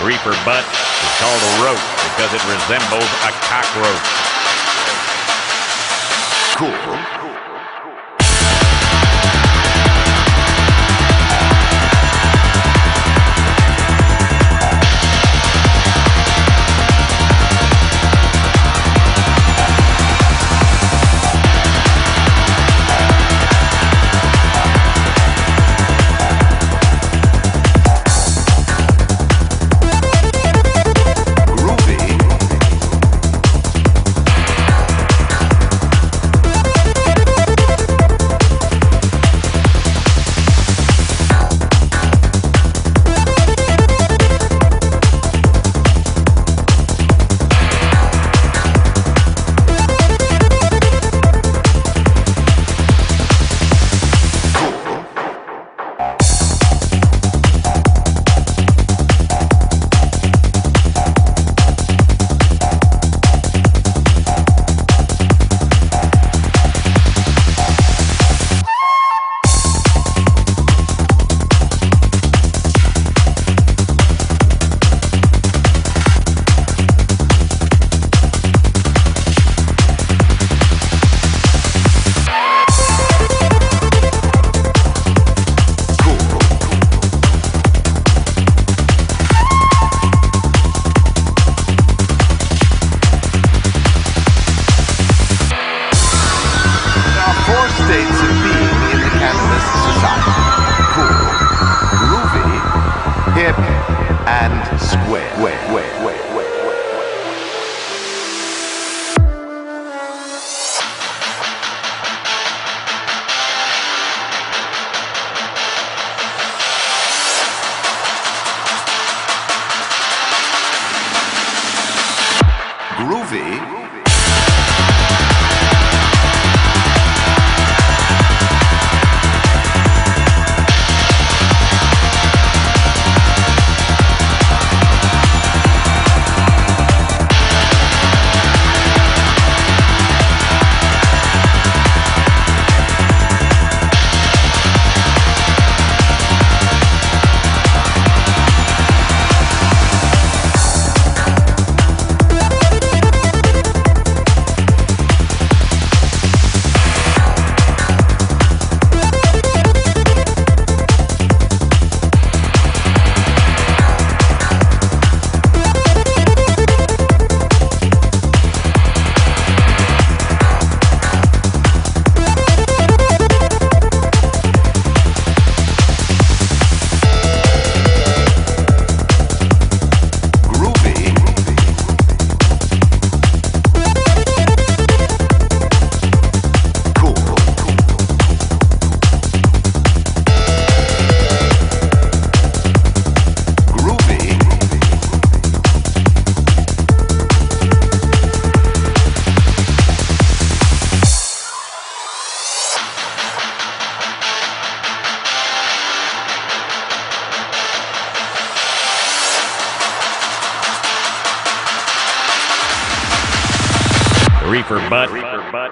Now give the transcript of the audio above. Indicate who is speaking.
Speaker 1: The reefer butt is called a roach because it resembles a cockroach.
Speaker 2: Cool. States of being in the cannabis society. Cool, groovy, hip, and square.
Speaker 1: The reefer butt